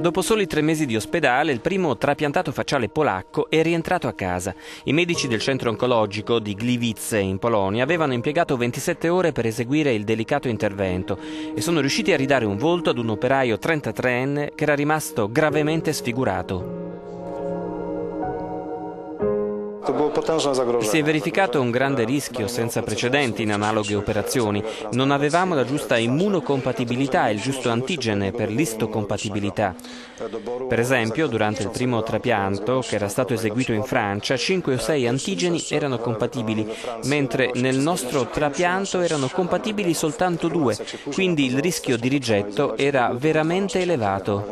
Dopo soli tre mesi di ospedale, il primo trapiantato facciale polacco è rientrato a casa. I medici del centro oncologico di Gliwice in Polonia avevano impiegato 27 ore per eseguire il delicato intervento e sono riusciti a ridare un volto ad un operaio 33enne che era rimasto gravemente sfigurato. Si è verificato un grande rischio senza precedenti in analoghe operazioni. Non avevamo la giusta immunocompatibilità e il giusto antigene per l'istocompatibilità. Per esempio, durante il primo trapianto, che era stato eseguito in Francia, 5 o 6 antigeni erano compatibili, mentre nel nostro trapianto erano compatibili soltanto due, quindi il rischio di rigetto era veramente elevato.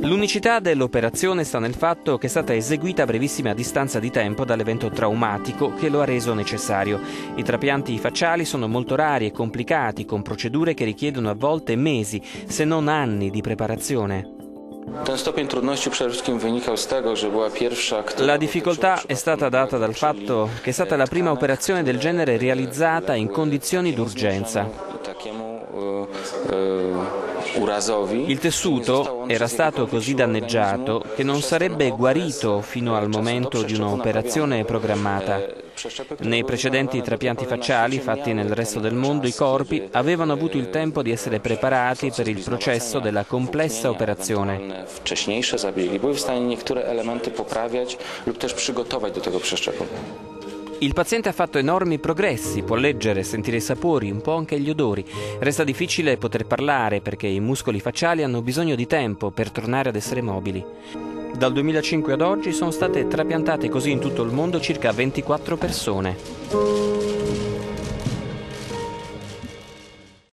L'unicità dell'operazione sta nel fatto che è stata eseguita a brevissima distanza di tempo dall'evento traumatico che lo ha reso necessario. I trapianti facciali sono molto rari e complicati, con procedure che richiedono a volte mesi, se non anni di preparazione. La difficoltà è stata data dal fatto che è stata la prima operazione del genere realizzata in condizioni d'urgenza. Il tessuto era stato così danneggiato che non sarebbe guarito fino al momento di un'operazione programmata. Nei precedenti trapianti facciali fatti nel resto del mondo i corpi avevano avuto il tempo di essere preparati per il processo della complessa operazione. Wcześniejsze zabiegi były w stanie niektóre elementy poprawiać lub też przygotować do tego przeszczepu. Il paziente ha fatto enormi progressi, può leggere, sentire i sapori, un po' anche gli odori. Resta difficile poter parlare perché i muscoli facciali hanno bisogno di tempo per tornare ad essere mobili. Dal 2005 ad oggi sono state trapiantate così in tutto il mondo circa 24 persone.